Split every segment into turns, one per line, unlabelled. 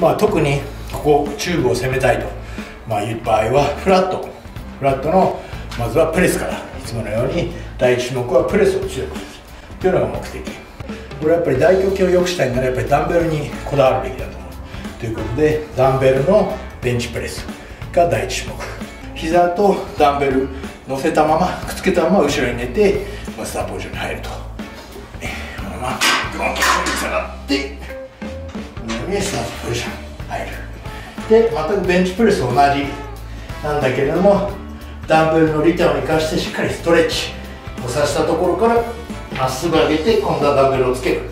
まあ、特にここチューブを攻めたいと、まあ、いう場合はフラット。フラットのまずはプレスからいつものように第1種目はプレスを強くする。というのが目的。これはやっぱり大胸筋を良くしたいならやっぱりダンベルにこだわるべきだと思う。ということでダンベルのベンチプレスが第1種目。膝とダンベル乗せたままくっつけたまま後ろに寝てスターポジションに入ると。このままグンと下がってにスタートポジション入る。で全くベンチプレス同じ。なんだけれどもダンベルのリターンを生かしてしっかりストレッチをさせたところからまっすぐ上げて今度はダンベルをつける。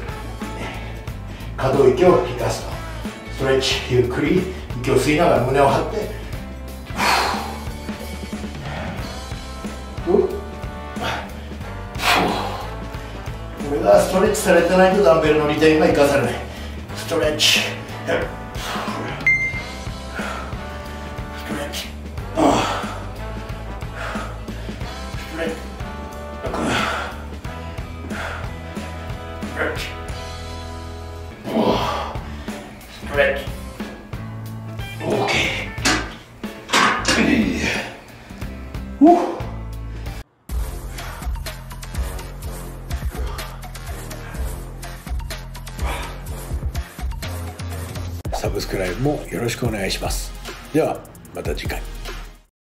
可動域を生かすと。ストレッチゆっくり息を吸いながら胸を張って。これがストレッチされてないとダンベルの利点が生かされない。ストレッチストサブスクライブもよろしくお願いします。ではまた次回。